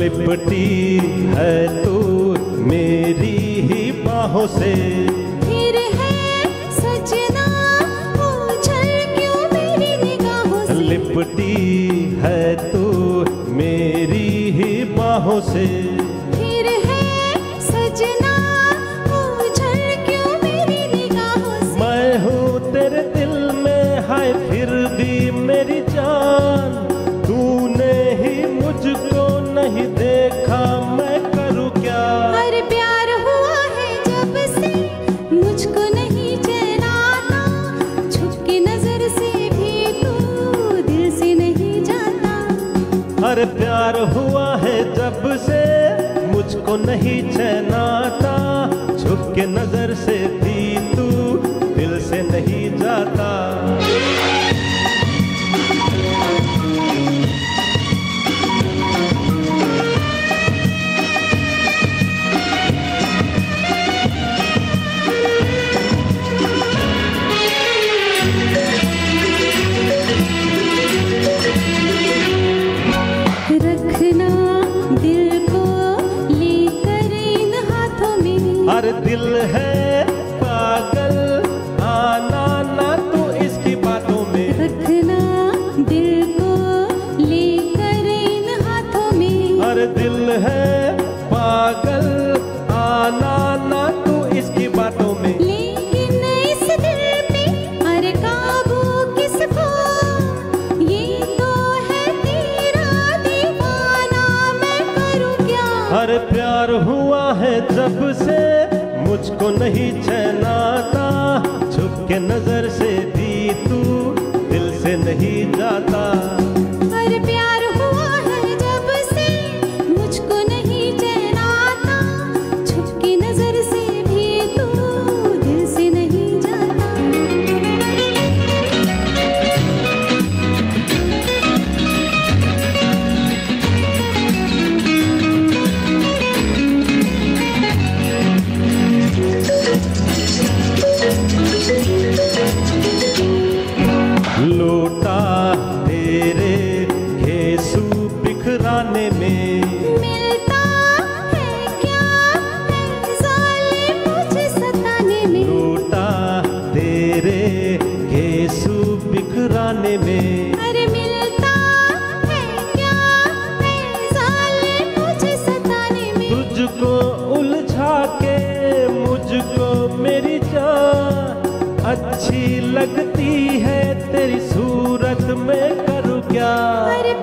लिपटी है तू मेरी ही बाहों से। फिर है सजना क्यों मेरी निगाहों से? लिपटी है तू मेरी ही बाहों से। हर प्यार हुआ है जब से मुझको नहीं छनाता। झुक के नज़र से दिल है हर प्यार हुआ है जब से मुझको नहीं चैन छुप के नज़र सहारे में। पर मिलता है क्या? मुझे सताने में। तुझको उलझा के मुझको मेरी जान। अच्छी लगती है तेरी सूरत में करूँ क्या? पर